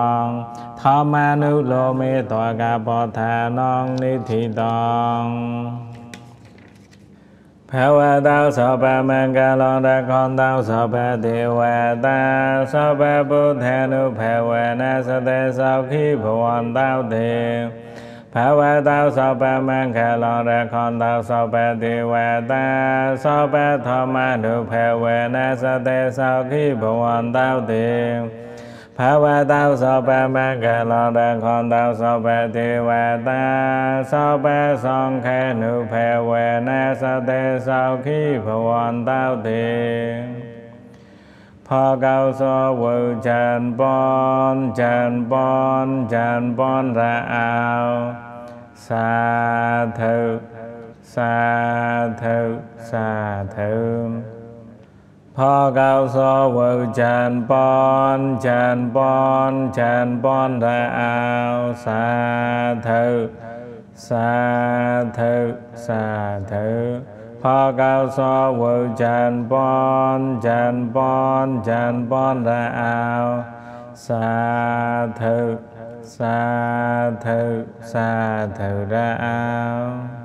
ထာမနုလောမေတောကပောထာနောနိတိတော ဘဝတောသောပမင်္ဂလောတခောတောသောပတိဝတံသောပဗုထေနုဖေဝနသတေသောခိဘဝံတောတေဘဝတောသောပမင်္ဂလောတခောတောသောပတိဝတံသောပသောမနုဖေဝနသတေသောခိဘဝံတောတေ ภาวะตาสัพพะมังคลอดังคอนตาสัพพะเทวตาสัพพะสังฆนุภเวนะสเตสังคีภวันตาเตพอเกาสวจันปอนจันปอนจันปอนระอาวสาธุสาธุส ផកោសវើចានបនចានបនចានបនរអោសាធុសាធុសាធុផកោសវើចានបនចានបនចានបនរអោសាធុសាធុសាធុរអោ